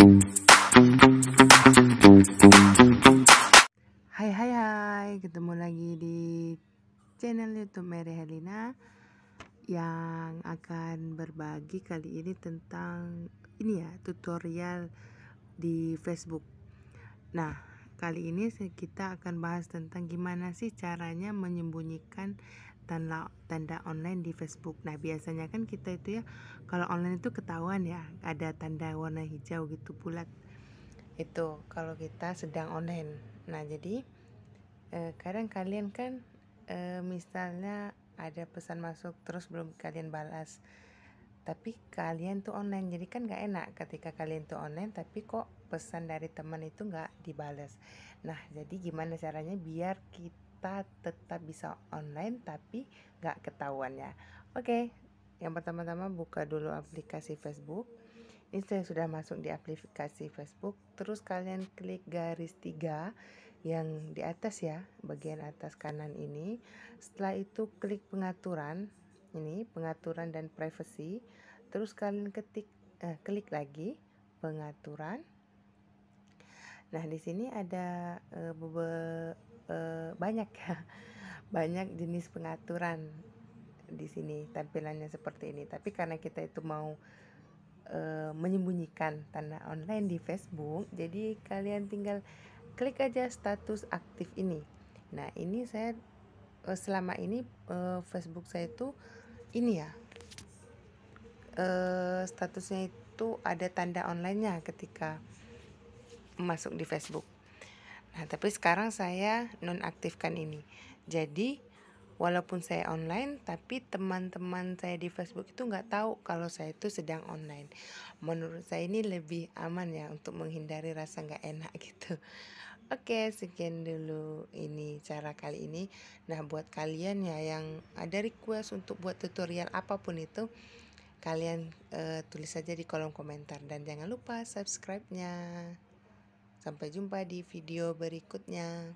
Hai hai hai, ketemu lagi di channel YouTube Mary Helena yang akan berbagi kali ini tentang ini ya, tutorial di Facebook. Nah, kali ini kita akan bahas tentang gimana sih caranya menyembunyikan tanda tanda online di Facebook. Nah, biasanya kan kita itu ya kalau online itu ketahuan ya, ada tanda warna hijau gitu bulat. Itu kalau kita sedang online. Nah, jadi eh, kadang kalian kan eh, misalnya ada pesan masuk terus belum kalian balas tapi kalian tuh online. Jadi kan nggak enak ketika kalian tuh online tapi kok pesan dari teman itu nggak dibalas nah jadi gimana caranya biar kita tetap bisa online tapi nggak ketahuan ya? Oke yang pertama-tama buka dulu aplikasi Facebook. Ini saya sudah masuk di aplikasi Facebook. Terus kalian klik garis tiga yang di atas ya bagian atas kanan ini. Setelah itu klik pengaturan ini pengaturan dan privacy. Terus kalian ketik eh, klik lagi pengaturan. Nah di sini ada eh, bebe, eh, banyak ya. Banyak jenis pengaturan di sini tampilannya seperti ini. Tapi karena kita itu mau e, menyembunyikan tanda online di Facebook jadi kalian tinggal klik aja status aktif ini. Nah ini saya uh, selama ini uh, Facebook saya itu ini ya. Uh, statusnya itu ada tanda onlinenya ketika masuk di Facebook. Nah tapi sekarang saya nonaktifkan ini. Jadi walaupun saya online tapi teman-teman saya di Facebook itu nggak tahu kalau saya itu sedang online. Menurut saya ini lebih aman ya untuk menghindari rasa nggak enak gitu Oke, sekian dulu ini cara kali ini. Nah, buat kalian ya yang ada request untuk buat tutorial apa pun itu, kalian uh, tulis saja di kolom komentar dan jangan lupa subscribe-nya. Sampai jumpa di video berikutnya.